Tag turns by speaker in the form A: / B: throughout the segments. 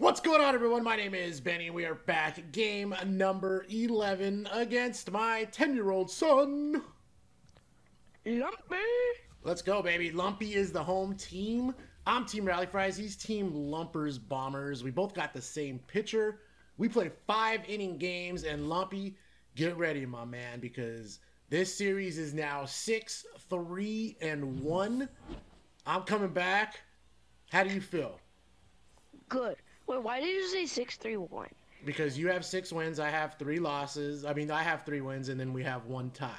A: What's going on, everyone? My name is Benny. We are back. Game number 11 against my 10 year old son.
B: Lumpy.
A: Let's go, baby. Lumpy is the home team. I'm Team Rally Fries. He's Team Lumpers Bombers. We both got the same pitcher. We play five inning games, and Lumpy, get ready, my man, because this series is now six, three, and one. I'm coming back. How do you feel?
B: Good. Wait, why did you say six three one?
A: Because you have six wins, I have three losses. I mean, I have three wins, and then we have one tie.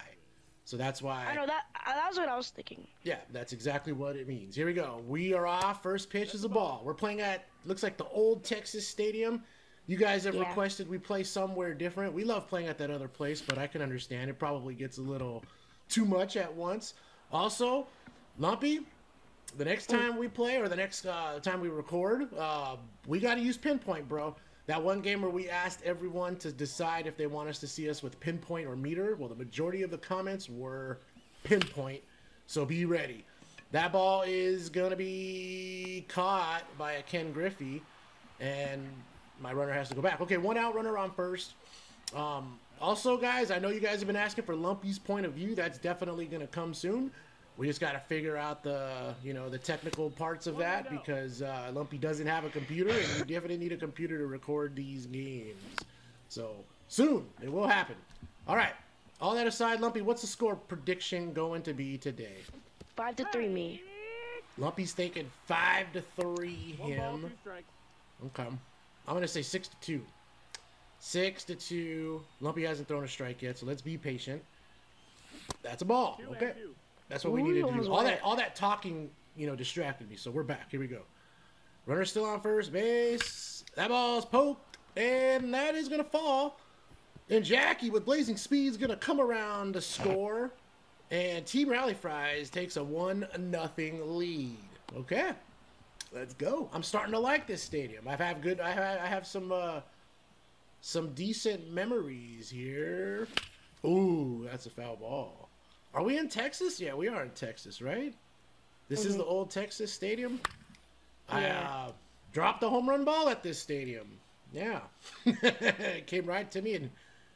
A: So that's why.
B: I know that. uh, That's what I was thinking.
A: Yeah, that's exactly what it means. Here we go. We are off. First pitch is a ball. We're playing at looks like the old Texas Stadium. You guys have
B: Yeah.
A: requested we play somewhere different. We love playing at that other place, but I can understand it probably gets a little too much at once. Also, Lumpy, the next time we play or the next uh, time we record, uh, we got to use pinpoint, bro. That one game where we asked everyone to decide if they want us to see us with pinpoint or meter. Well, the majority of the comments were pinpoint, so be ready. That ball is gonna be caught by a Ken Griffey, and my runner has to go back. Okay, one out, runner on first. Um, also, guys, I know you guys have been asking for Lumpy's point of view. That's definitely gonna come soon. We just got to figure out the you know the technical parts of that because uh, Lumpy doesn't have a computer, and you definitely need a computer to record these games. So soon it will happen. All right. All that aside, Lumpy, what's the score prediction going to be today?
B: Five to three me.
A: Lumpy's thinking five to three
C: One ball,
A: him. Okay. I'm gonna say six to two. Six to two. Lumpy hasn't thrown a strike yet, so let's be patient. That's a ball.
C: Two
A: Okay. That's what we needed to do. All that all that talking, you know, distracted me. So we're back. Here we go. Runner still on first base. That ball's poked, and that is gonna fall. And Jackie with blazing speed is gonna come around to score. And Team Rally Fries takes a one nothing lead. Okay. Let's go. I'm starting to like this stadium. I've had good I have, I have some uh some decent memories here. Ooh, that's a foul ball. Are we in Texas? Yeah, we are in Texas, right? This is the old Texas Stadium. I uh, dropped a home run ball at this stadium. Yeah, it came right to me and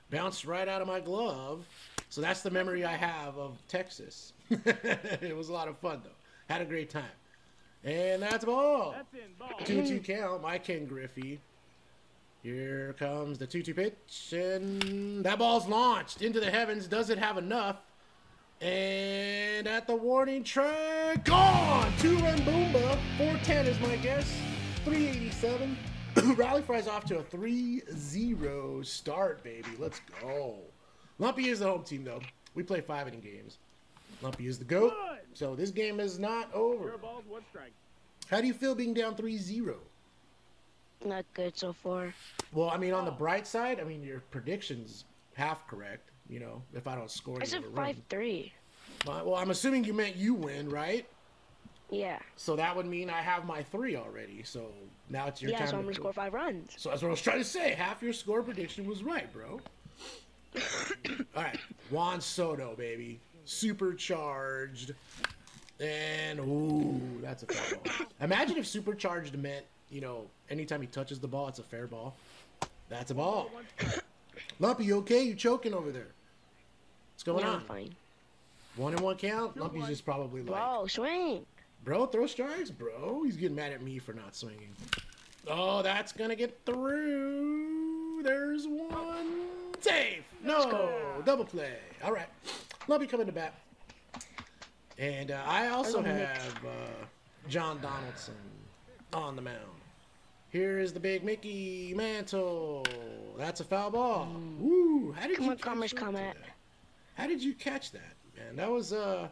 A: bounced right out of my glove. So that's the memory I have of Texas. it was a lot of fun though. Had a great time. And that's ball.
C: That's in ball.
A: Two two count. My Ken Griffey. Here comes the two two pitch, and that ball's launched into the heavens. Does it have enough? And at the warning track, gone. Two run boomba. Four ten is my guess. Three eighty seven. Rally Fries off to a 3-0 start, baby. Let's go. Lumpy is the home team, though. We play five inning games. Lumpy is the GOAT.
C: Good.
A: So this game is not over.
C: Balls, one strike.
A: How do you feel being down 3-0?
B: Not good so far.
A: Well, I mean, on the bright side, I mean, your prediction's half correct. You know, if I don't score,
B: I said five three.
A: Well, I'm assuming you meant you win, right?
B: Yeah.
A: So that would mean I have my three already. So now it's your
B: yeah,
A: time.
B: so I'm
A: to
B: gonna score five runs.
A: So that's what I was trying to say. Half your score prediction was right, bro. All right, Juan Soto, baby, supercharged, and ooh, that's a fair ball. Imagine if supercharged meant, you know, anytime he touches the ball, it's a fair ball. That's a ball. Lumpy, you okay? You choking over there? What's going
B: yeah,
A: on?
B: I'm fine.
A: One and one count. Lumpy's just probably like,
B: Bro, swing.
A: bro, throw strikes, bro. He's getting mad at me for not swinging. Oh, that's gonna get through. There's one. Safe. No.
B: go.
A: Double play. All right. Lumpy coming to bat. And uh, I also
B: Hello, Nick.
A: have uh, John Donaldson on the mound. Here is the big Mickey Mantle. That's a foul ball. Woo! How did
B: Come
A: you
B: on,
A: catch
B: Commerce,
A: that
B: come
A: today?
B: at.
A: How did you catch that, man? That was uh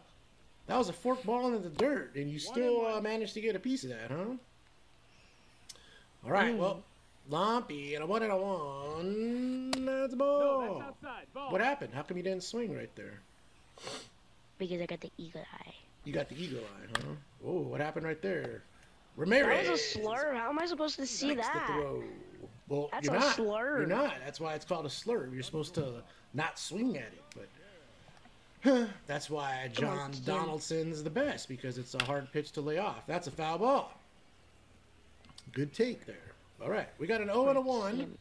A: that was a fork ball in the dirt, and you still
C: one.
A: uh, managed to get a piece of that, huh? All right,
B: Mm.
A: well, Lumpy and a one and a one. That's a
C: No,
A: ball.
C: that's outside. Ball.
A: what happened? How come you didn't swing right there?
B: Because I got the eagle eye.
A: You got the eagle eye, huh? Oh, what happened right there? Ramirez.
B: That
A: Ramirez.
B: was a slur. How am I supposed to see
A: likes to
B: that?
A: throw. Well,
B: That's
A: you're
B: a
A: not.
B: slur.
A: You're not. That's why it's called a slur. You're supposed to not swing at it, but that's why John Donaldson's the best because it's a hard pitch to lay off. That's a foul ball. Good take there. All right, we got an 0 and a 1.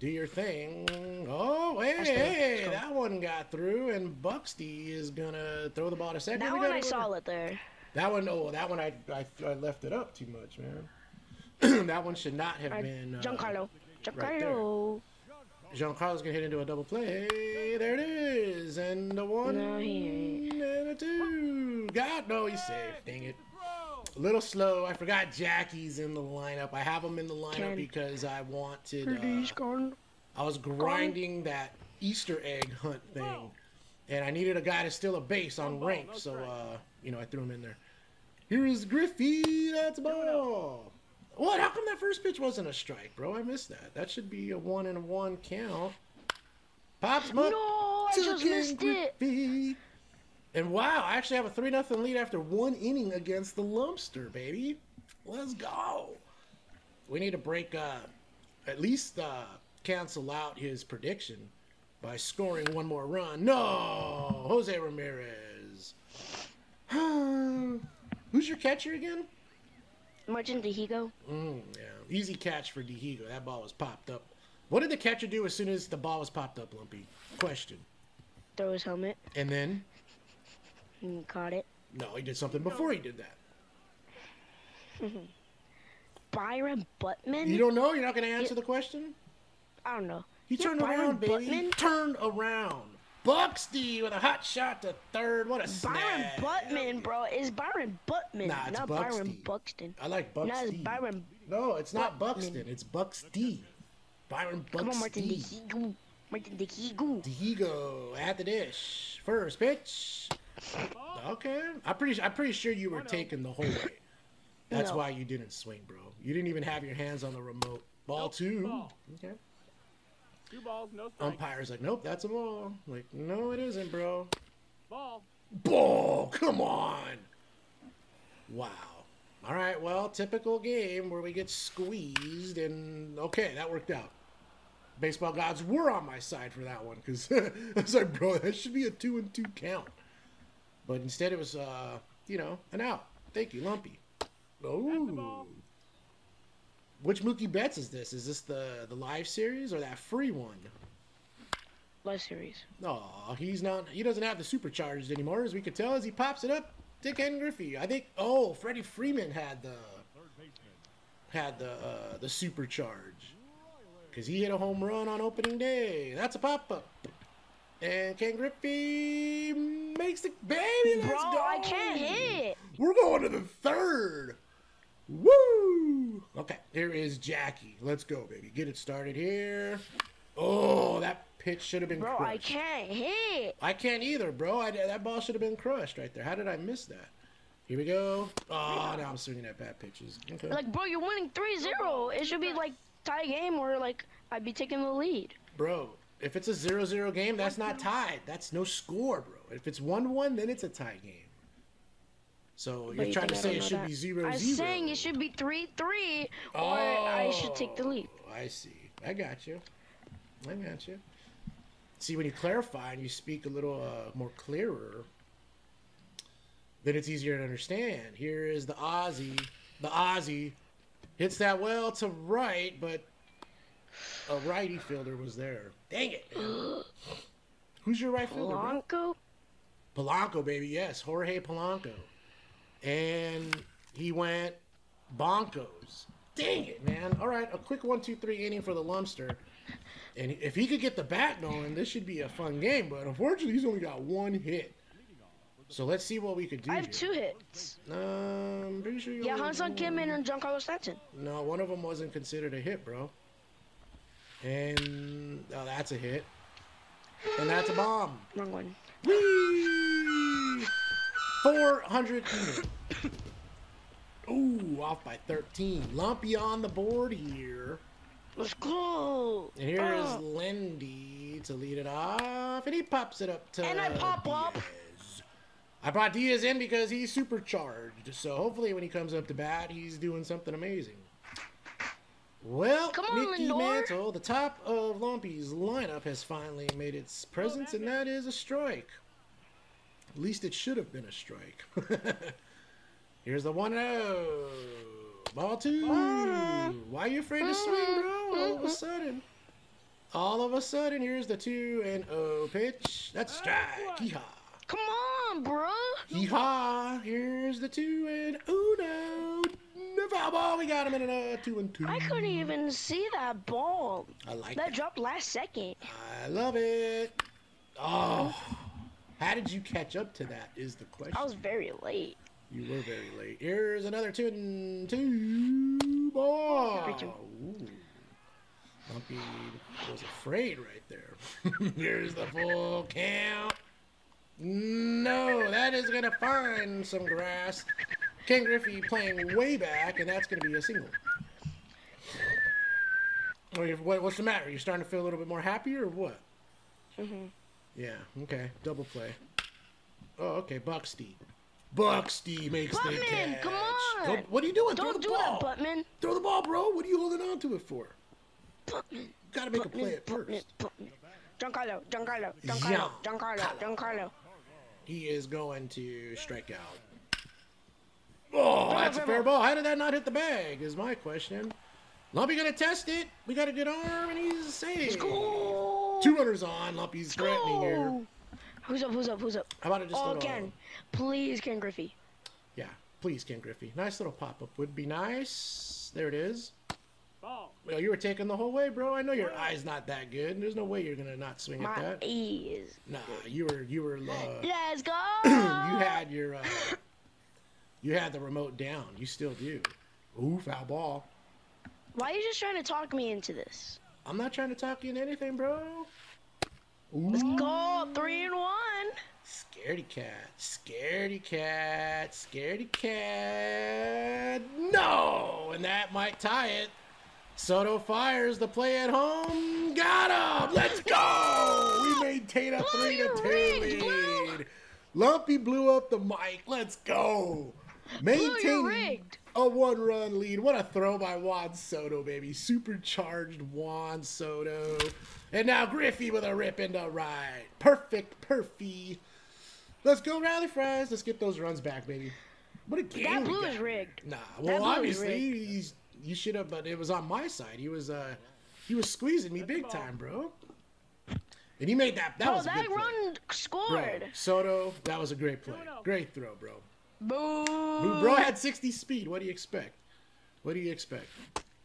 A: Do your thing. Oh, hey, hey, that one got through, and Buxty is gonna throw the ball to second.
B: That
A: We
B: one I saw it there.
A: That one, oh, that one I, I, I left it up too much, man. that one should not have been. Uh,
B: Giancarlo.
A: right.
B: Giancarlo.
A: Giancarlo's gonna hit into a double play. There it is, and a one
B: No,
A: and a two. God, no, he's safe. Dang it. A little slow. I forgot Jackie's in the lineup. I have him in the lineup
B: Ken.
A: because I wanted.
B: Pretty
A: Uh,
B: scorn.
A: I was grinding that Easter egg hunt thing, and I needed a guy to steal a base on rank, so uh, you know I threw him in there. Here is Griffey. That's a ball. What? How come that first pitch wasn't a strike, bro? I missed that. That should be a one and one count. Pops him
B: No. I just missed it.
A: And wow, I actually have a three nothing lead after one inning against the Lumpster, baby. Let's go. We need to break, uh, at least uh, cancel out his prediction by scoring one more run. No, Jose Ramirez. Who's your catcher again?
B: Martin Dihigo.
A: Mm, yeah, easy catch for Dihigo. That ball was popped up. What did the catcher do as soon as the ball was popped up, Lumpy? Question.
B: Throw his helmet.
A: And then,
B: And caught it.
A: no, he did something before he did that.
B: Byron Buttman?
A: You don't know? You're not going to answer the question?
B: I don't know.
A: He turned around, baby.
B: Buttman?
A: Turned around. Buxty with a hot shot to third. What a
B: Byron
A: snag.
B: Buttman, bro. It's Byron Buttman,
A: Nah, it's
B: not
A: Buxty.
B: Byron Buxton.
A: I like
B: No, it's
A: Buxty.
B: Byron.
A: No, it's not
B: Buttman.
A: Buxton. It's Buxty. Byron Buxty.
B: Come on, Martin Dihigo. Martin Dihigo.
A: Diego at the dish. First pitch. Okay. I'm pretty I'm pretty sure you were taking the whole way. That's
B: No.
A: why you didn't swing, bro. You didn't even have your hands on the remote. Ball
C: Nope,
A: two.
C: ball.
A: Okay.
C: Two balls, no strikes.
A: Umpire's like, nope, that's a ball. Like, no, it isn't, bro.
C: Ball.
A: Ball, come on. Wow. All right, well, typical game where we get squeezed, and okay, that worked out. Baseball gods were on my side for that one because I was like, bro, that should be a two and two count. But instead, it was, uh, you know, an out. Thank you, Lumpy. Oh. Which Mookie Betts is this? Is this the the live series or that free one?
B: Live series.
A: No, he's not. He doesn't have the supercharged anymore, as we could tell as he pops it up. Dick and Griffey. I think. Oh, Freddie Freeman had the had the uh, the supercharge because he hit a home run on opening day. That's a pop up. And Ken Griffey makes the baby. Let's
B: Bro,
A: go.
B: I can't hit.
A: We're going to the third. Woo! Okay, here is Jackie. Let's go, baby. Get it started here. Oh, that pitch should have been
B: Bro, I can't hit.
A: I can't either, bro. I, that ball should have been crushed right there. How did I miss that? Here we go. Oh, now I'm swinging at bad pitches. Okay.
B: Like, bro, you're winning 3-0. It should be like tie game or like I'd be taking the lead.
A: Bro, if it's a 0-0 game, that's not tied. That's no score, bro. If it's 1-1, then it's a tie game. So you're
B: you
A: trying to say it should
B: that?
A: be 0-0.
B: I'm saying it should be 3-3 or I should take the lead.
A: Oh, I see. I got you. I got you. See, when you clarify and you speak a little uh, more clearer, then it's easier to understand. Here is the Aussie. The Aussie hits that well to right, but a righty fielder was there. Dang it. man. Who's your right fielder? bro? Polanco, baby, yes, Jorge Polanco. And he went bonkos. Dang it, man. All right, a quick one, two, three inning for the Lumster. And if he could get the bat going, this should be a fun game. But unfortunately, he's only got one hit. So let's see what we could do.
B: I have
A: here.
B: two hits.
A: Um, pretty sure you
B: Yeah, Hanson Kim and Giancarlo Stanton.
A: No, one of them wasn't considered a hit, bro. And oh, that's a hit. And that's a bomb.
B: Wrong one.
A: Whee! 400 Ooh, off by 13. Lumpy on the board here.
B: Let's go.
A: And here is
B: Ah.
A: Lindy to lead it off. And he pops it up to
B: And I pop up.
A: I brought Diaz in because he's supercharged. So hopefully when he comes up to bat, he's doing something amazing. Well,
B: Come on,
A: Mickey
B: Lindor.
A: Mantle, the top of Lumpy's lineup, has finally made its presence, and that is a strike. At least it should have been a strike. Here's the 1 0. Ball two. Why are you afraid to swing, bro? All of a sudden. All of a sudden, here's the two and oh pitch. That's a strike. Hee haw.
B: Come on, bro.
A: Hee haw. Here's the two and oh no. Foul ball. We got him in a uh, two and two.
B: I couldn't even see that ball.
A: I like
B: That
A: it.
B: dropped last second.
A: I love it. Oh. How did you catch up to that? Is the question.
B: I was very late.
A: You were very late. Here's another two and two ball. Ooh. Lumpy was afraid right there. Here's the full count. No, that is gonna find some grass. Ken Griffey playing way back, and that's gonna be a single. What's the matter? You starting to feel a little bit more happier, or what?
B: Mhm.
A: Yeah. Okay. Double play. Oh, okay. Bucksty. Bucksty makes the
B: Buttman,
A: catch.
B: come on.
A: Go- what are you doing?
B: Don't
A: the
B: do
A: ball.
B: that, Buttman.
A: Throw the ball, bro. What are you holding on to it for?
B: Buttman.
A: Got to make a play
B: Buttman.
A: at first.
B: Buttman. Buttman. Giancarlo. Giancarlo. Giancarlo. Giancarlo. Giancarlo.
A: He is going to strike out. Oh, that's a fair
B: ball.
A: How did that not hit the bag? Is my question. Lumpy gonna test it. We got a good arm, and he's safe.
B: Go.
A: Two runners on. Lumpy's threatening here.
B: Who's up? Who's up? Who's up?
A: How about it just
B: Oh? Ken. Please, Ken Griffey.
A: Yeah, please, Ken Griffey. Nice little pop up would be nice. There it is.
C: Ball.
A: Well, you were taking the whole way, bro. I know your eye's not that good. There's no way you're gonna not swing at that.
B: My ears.
A: Nah, you were you were uh,
B: Let's go.
A: you had your uh, you had the remote down. You still do. Ooh, foul ball.
B: Why are you just trying to talk me into this?
A: I'm not trying to talk you into anything, bro.
B: Let's
A: Ooh,
B: go. Three and one.
A: scaredy cat, scaredy cat, scaredy cat. No, and that might tie it. Soto fires the play at home. Got him. Let's go. We maintain a three to two
B: rigged, Blue.
A: lead. Lumpy blew up the mic. Let's go.
B: Rigged.
A: a one-run lead. What a throw by Juan Soto, baby. Supercharged Juan Soto. And now Griffey with a rip into right. Perfect, perfy. Let's go, Rally Fries. Let's get those runs back, baby. What a game.
B: That blue is rigged.
A: Nah, well, obviously he's you should have, but it was on my side. He was uh he was squeezing me big time, bro. And he made that. That
B: Bro,
A: was a
B: that
A: good play.
B: run
A: Bro,
B: scored.
A: Soto, that was a great play.
C: Soto.
A: Great throw, bro.
B: Boo.
A: Bro, bro had 60 speed. What do you expect? What do you expect?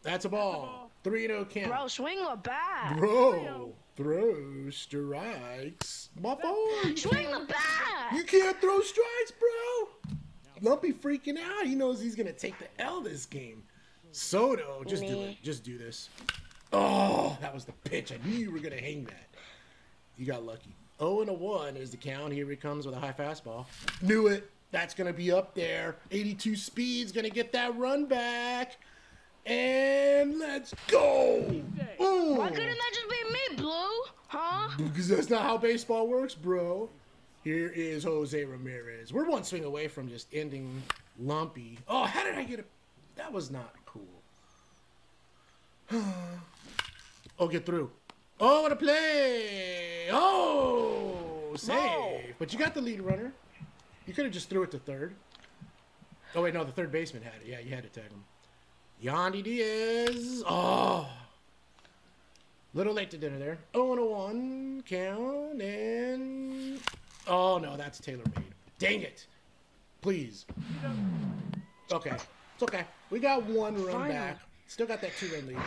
A: That's a ball.
C: ball.
A: 3 0 count.
B: Bro, swing the bat.
A: Bro, throw strikes. My boy.
B: Swing the bat.
A: You can't throw strikes, bro. Lumpy freaking out. He knows he's gonna take the L this game. Soto, just do it. Just do this. Oh, that was the pitch. I knew you were gonna hang that. You got lucky. 0 and a 1 is the count. Here he comes with a high fastball. Knew it. That's gonna be up there. 82 speed's gonna get that run back. And let's go. Ooh.
B: Why couldn't that just be me, Blue? Huh?
A: Because that's not how baseball works, bro. Here is Jose Ramirez. We're one swing away from just ending Lumpy. Oh, how did I get a... That was not cool. oh, get through. Oh, what a play! Oh, save.
B: No.
A: But you got the lead runner. You could have just threw it to third. Oh, wait, no, the third baseman had it. Yeah, you had to tag him. Yandy Diaz. Oh. Little late to dinner there. 0 and a 1 count and. Oh no, that's tailor made. Dang it. Please. Okay. It's okay. We got one run back. Still got that two run lead.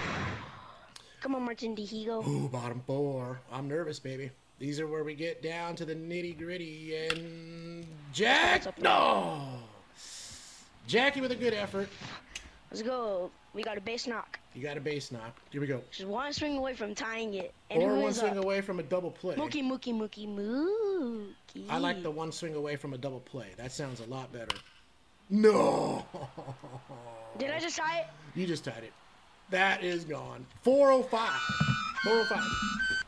B: Come on, Martin Dihigo.
A: Ooh, bottom four. I'm nervous, baby. These are where we get down to the nitty gritty. And. Jack! No! Jackie with a good effort.
B: Let's go. We got a base knock.
A: You got a base knock. Here we go.
B: Just one swing away from tying it. And
A: Or one swing
B: up?
A: away from a double play.
B: Mookie, Mookie, Mookie, Mookie.
A: I like the one swing away from a double play. That sounds a lot better. No!
B: Did I just tie it?
A: You just tied it. That is gone. 405. 405.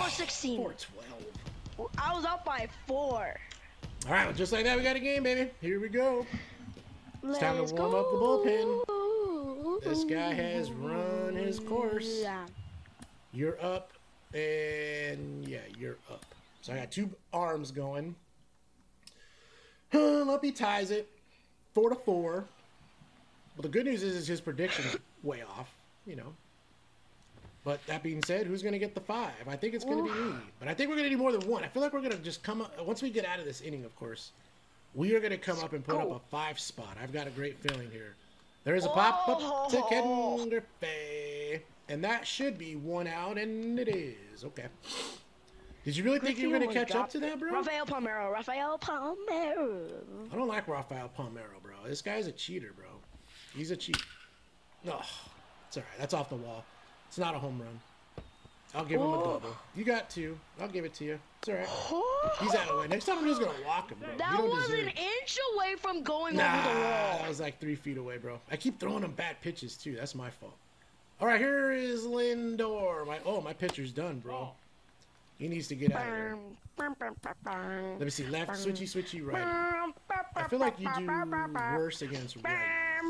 B: 416.
A: 412.
B: I was up by four.
A: All right, well, just like that, we got a game, baby. Here we go.
B: It's
A: time to warm up the bullpen. This guy has run his course. Yeah. You're up, and yeah, you're up. So I got two arms going. Lumpy ties it, four to four. Well, the good news is, is his prediction's way off. You know. But that being said, who's going to get the five? I think it's going to be me. But I think we're going to need more than one. I feel like we're going to just come up once we get out of this inning, of course. We are going to come up and put up a five spot. I've got a great feeling here. There is a pop up to Ken Griffey. And that should be one out, and it is. Okay. Did you really think you were going to catch up to that, bro?
B: Rafael Palmeiro. Rafael Palmeiro.
A: I don't like Rafael Palmeiro, bro. This guy's a cheater, bro. He's a cheat. No, it's all right. That's off the wall. It's not a home run. I'll give him a
B: Oh.
A: double. You got two. I'll give it to you. It's all right. He's out of the way. Next time I'm just gonna walk him, bro.
B: That was
A: deserve
B: an inch away from going
A: Nah,
B: over the wall.
A: that was like three feet away, bro. I keep throwing him bad pitches too. That's my fault. All right, here is Lindor. My oh, my pitcher's done, bro.
C: Oh.
A: He needs to get out of there. Let me see. Left, switchy, switchy, right. I feel like you do worse against right.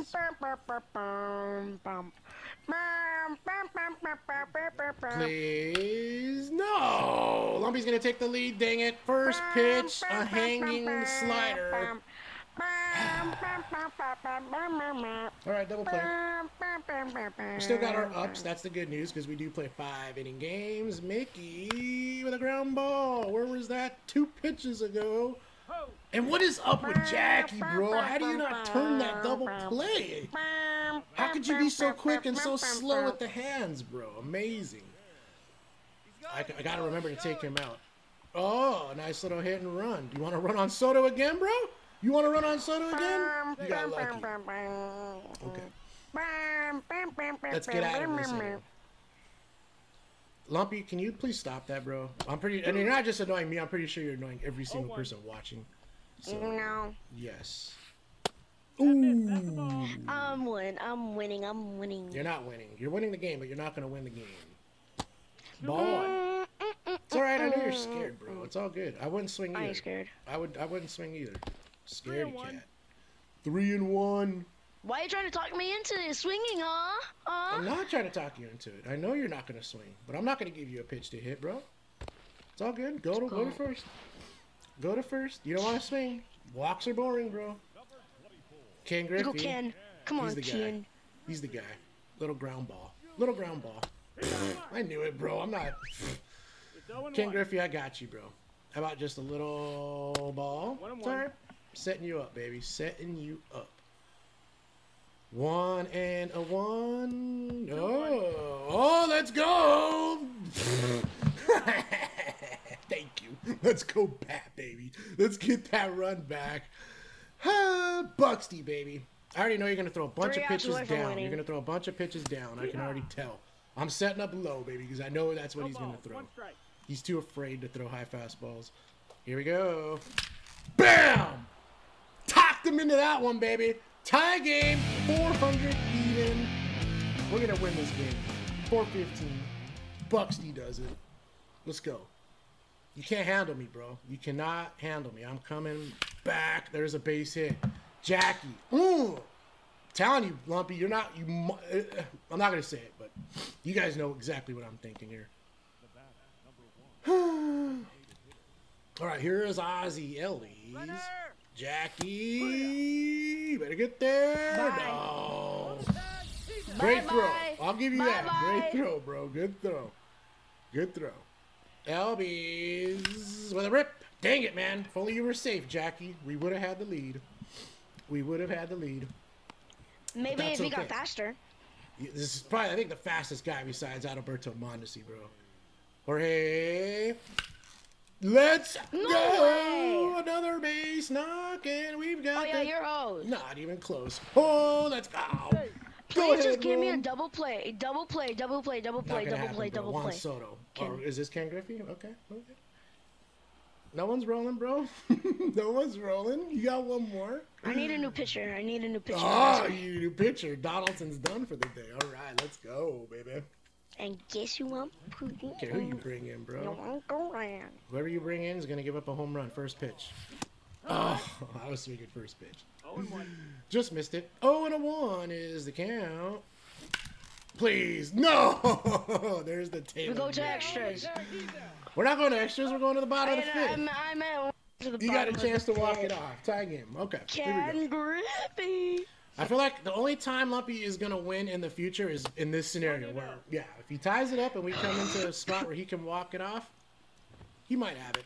A: Please. No! Lumpy's gonna take the lead, dang it. First pitch, a hanging slider. All right, double play. We still got our ups. That's the good news because we do play five inning games. Mickey with a ground ball. Where was that? Two pitches ago. And what is up with Jackie, bro? How do you not turn that double play? How could you be so quick and so slow with the hands, bro? Amazing. I, I gotta remember to take him out. Oh, nice little hit and run. Do you want to run on Soto again, bro? You want to run on Soto again? You got lucky. Okay. Let's get out of this. inning. Lumpy, can you please stop that, bro? I'm pretty. I mean, you're not just annoying me. I'm pretty sure you're annoying every single
C: one.
A: person watching. So
B: No.
A: yes. Ooh.
B: I'm winning. I'm winning. I'm winning.
A: You're not winning. You're winning the game, but you're not gonna win the game. Ball. It's all right. I know you're scared, bro. It's all good. I wouldn't swing either.
B: I
A: either.
B: ain't scared.
A: I would. I wouldn't swing either.
C: Scared
A: cat. Three and one.
B: Why are you trying to talk me into this swinging, huh?
A: I'm not trying to talk you into it. I know you're not gonna swing, but I'm not gonna give you a pitch to hit, bro. It's all good. Go to go to first. Go to first. You don't want to swing. Walks are boring, bro. Ken Griffey.
B: Go Ken. Come
A: He's
B: on,
A: the guy.
B: Ken.
A: He's the guy. Little ground ball. Little ground ball. I knew it, bro. I'm not.
C: It's 0 and
A: Ken Griffey, I got you, bro. How about just a little ball?
C: One and one.
A: right. Setting you up, baby. Setting you up. One and a one. Oh, oh, let's go. Thank you. Let's go back, baby. Let's get that run back. Ah, Buxty, baby. I already know you're gonna throw a bunch
B: Three
A: of pitches down.
B: winning.
A: You're gonna throw a bunch of pitches down. I can already tell. I'm setting up low, baby, because I know that's what
C: No
A: he's gonna throw. He's too afraid to throw high fastballs. Here we go. Bam! Talked him into that one, baby. Tie game, 400 even. We're gonna win this game. 415. Buxty does it. Let's go. You can't handle me, bro. You cannot handle me. I'm coming back. There's a base hit. Jackie. Ooh. Telling you, Lumpy, you're not. You. uh, I'm not gonna say it, but you guys know exactly what I'm thinking here. All right, here is Ozzie Albies. Jackie, oh, better get there.
B: Bye.
A: No. Great throw.
B: Bye-bye.
A: I'll give you that. Great throw, bro. Good throw. Good throw. Albies with a rip. Dang it, man. If only you were safe, Jackie. We would have had the lead. We would have had the lead.
B: Maybe if he got faster.
A: This is probably, I think, the fastest guy besides Adalberto Mondesi, bro. Jorge. Let's
B: No
A: go!
B: way.
A: Another base knock, and we've got
B: Oh yeah,
A: the-
B: you're hosed.
A: Not even close. Oh, let's go. Go
B: Please
A: ahead,
B: just give me a double play, a double play, double play, double play, double
A: happen,
B: play,
A: bro.
B: double
A: Juan
B: play.
A: Soto.
B: Ken.
A: Or oh, is this Ken Griffey? Okay. Okay. No one's rolling, bro. no one's rolling. You got one more.
B: I need a new pitcher. I need a new pitcher.
A: Oh, you new pitcher. Donaldson's done for the day. All right, let's go, baby.
B: And guess who I'm putting
A: Okay, who you bring in,
B: the
A: bro?
B: one go round?
A: Whoever you bring in is gonna give up a home run first pitch. Oh, I was swinging first pitch.
C: 0 and 1.
A: Just missed it. Oh, and a one is the count. Please, no. There's the table.
B: We go to extras.
C: There, he's out.
A: We're not going to extras. We're going to the bottom of the
B: And
A: fifth.
B: I'm, I'm at to the
A: You got a chance to walk
B: fifth.
A: it off. Tie game. Okay. Here we go.
B: Ken Griffey.
A: I feel like the only time Lumpy is gonna win in the future is in this scenario where, yeah, if he ties it up and we come into a spot where he can walk it off, he might have it.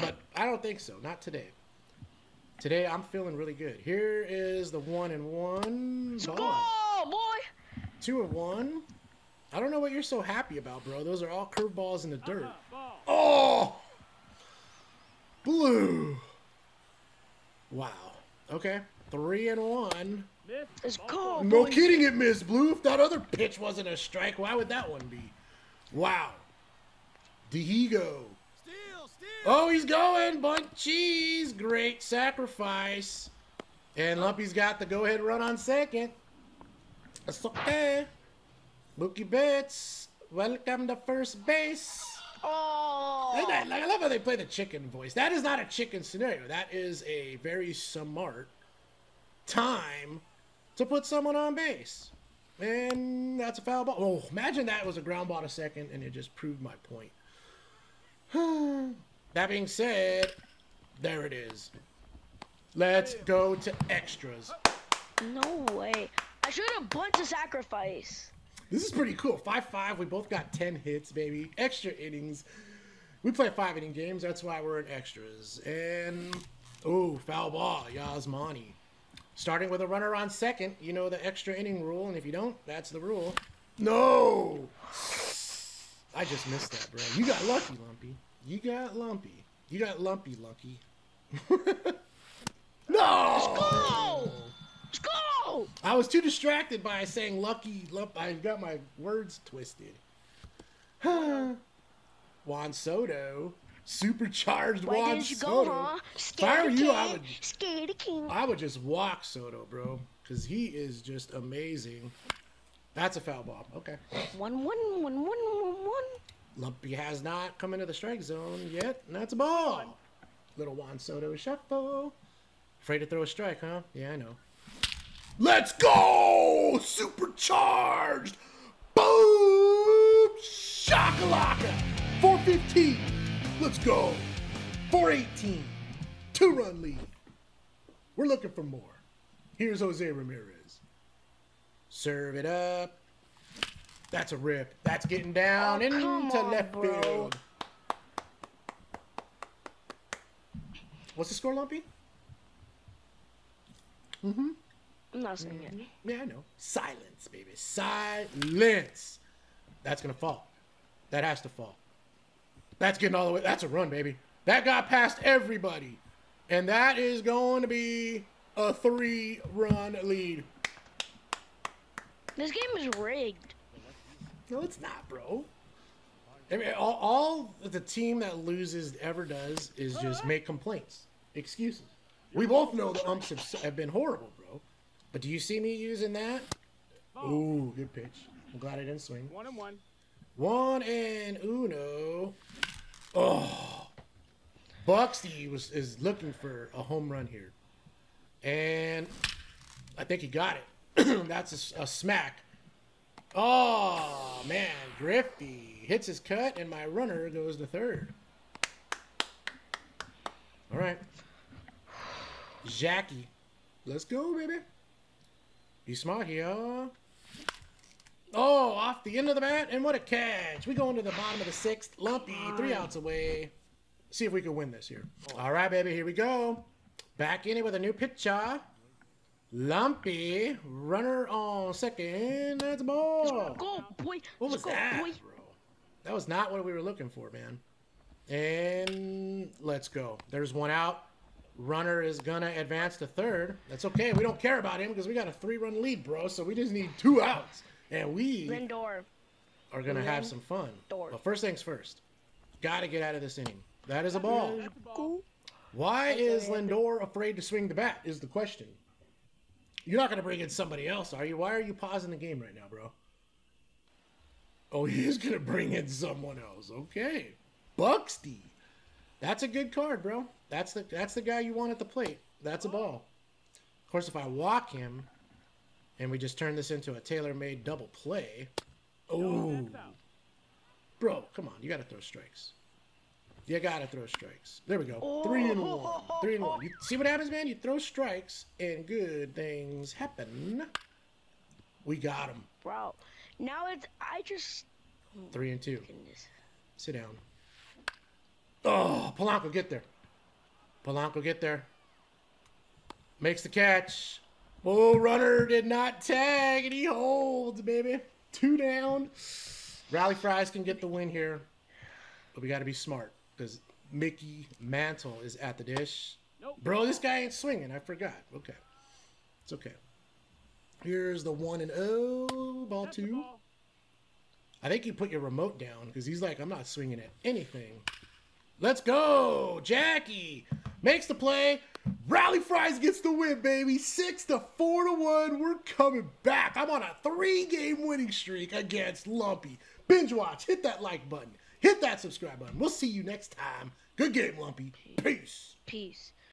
A: But I don't think so. Not today. Today I'm feeling really good. Here is the one and one.
B: Go,
A: ball.
B: boy.
A: Two and one. I don't know what you're so happy about, bro. Those are all curveballs in the dirt.
C: Uh, ball.
A: Oh! Blue. Wow. Okay. Three and one.
C: Miss.
B: Let's
C: Ball
B: go,
C: four.
A: No
B: boy.
A: kidding it, Miss Blue. If that other pitch wasn't a strike, why would that one be? Wow. Diego.
C: Steal, steal.
A: Oh, he's going. Bunt cheese. Great sacrifice. And Lumpy's got the go-ahead run on second. That's okay. Mookie Betts, welcome to first base.
B: Oh.
A: And I, like, I love how they play the chicken voice. That is not a chicken scenario. That is a very smart time to put someone on base. And that's a foul ball. Oh, imagine that was a ground ball to second, and it just proved my point. that being said, there it is. Let's go to extras.
B: No way. I should have bunt to sacrifice.
A: This is pretty cool. 5 5. We both got 10 hits, baby. Extra innings. We play five inning games. That's why we're in extras. And, oh, foul ball. Yasmani. Starting with a runner on second. You know the extra inning rule. And if you don't, that's the rule. No! I just missed that, bro. You got lucky, Lumpy. You got lumpy. You got lumpy, lucky. no!
B: Go. Let's go.
A: I was too distracted by saying lucky lump. I got my words twisted. Huh Juan Soto, supercharged
B: Why
A: Juan
B: didn't you go,
A: Soto.
B: huh?
A: If I were you, I would,
B: king.
A: I would just walk Soto, bro, because he is just amazing. That's a foul ball. Okay.
B: One, one, one, one, one, one.
A: Lumpy has not come into the strike zone yet, and that's a ball. Little Juan Soto shuffle. Afraid to throw a strike, huh? Yeah, I know. Let's go! Supercharged! Boom! Shakalaka! 415. Let's go. 418. Two run lead. We're looking for more. Here's Jose Ramirez. Serve it up. That's a rip. That's getting down
B: Oh,
A: into
B: on,
A: left
B: bro.
A: field. What's the score, Lumpy? Mm-hmm.
B: I'm not saying it.
A: Yeah, I know. Silence, baby. Silence. That's gonna fall. That has to fall. That's getting all the way. That's a run, baby. That got past everybody. And that is going to be a three run lead.
B: This game is rigged.
A: No, it's not, bro. I mean, all, all the team that loses ever does is just make complaints, excuses. We both know the umps have, have been horrible, bro. But do you see me using that? Ooh, good pitch. I'm glad I didn't swing.
C: One and one.
A: One and uno. Oh, Buxty was is looking for a home run here, and I think he got it. That's a, a smack. Oh man, Griffey hits his cut, and my runner goes to third. All right, Jackie, let's go, baby. You smart here. Oh, off the end of the bat, and what a catch. We go into the bottom of the sixth. Lumpy, three outs away. See if we can win this here. All right, baby, here we go. Back in it with a new pitcher. Lumpy, runner on second. That's a ball.
B: Go, boy.
A: What was
B: go,
A: that,
B: boy.
A: bro? That was not what we were looking for, man. And let's go. There's one out. Runner is gonna advance to third. That's okay. We don't care about him because we got a three-run lead, bro. So we just need two outs, and we
B: Lindor.
A: are gonna have some fun.
B: Lindor.
A: But first things first. Gotta get out of this inning. That is a ball.
C: That's the ball.
A: Why is Lindor afraid to swing the bat? Is the question. You're not gonna bring in somebody else, are you? Why are you pausing the game right now, bro? Oh, he is gonna bring in someone else. Okay, Buxty. That's a good card, bro. That's the that's the guy you want at the plate. That's a ball. Of course, if I walk him, and we just turn this into a tailor-made double play. Oh, bro, come on, you got to throw strikes. You gotta throw strikes. There we go. Oh. Three and one. Three and one. You see what happens, man? You throw strikes and good things happen. We got him.
B: Bro, now it's I just
A: Three and two.
B: goodness.
A: Sit down. Oh, Polanco, get there. Polanco, get there. Makes the catch. Oh, runner did not tag, and he holds, baby. Two down. Rally Fries can get the win here, but we got to be smart because Mickey Mantle is at the dish.
C: Nope.
A: Bro, this guy ain't swinging. I forgot. Okay. It's okay. Here's the one and oh, ball
C: That's
A: two.
C: ball.
A: I think you put your remote down because he's like, I'm not swinging at anything. Let's go. Jackie makes the play. Rally Fries gets the win, baby. Six to four to one. We're coming back. I'm on a three game winning streak against Lumpy. Binge watch. Hit that like button. Hit that subscribe button. We'll see you next time. Good game, Lumpy. Peace.
B: Peace.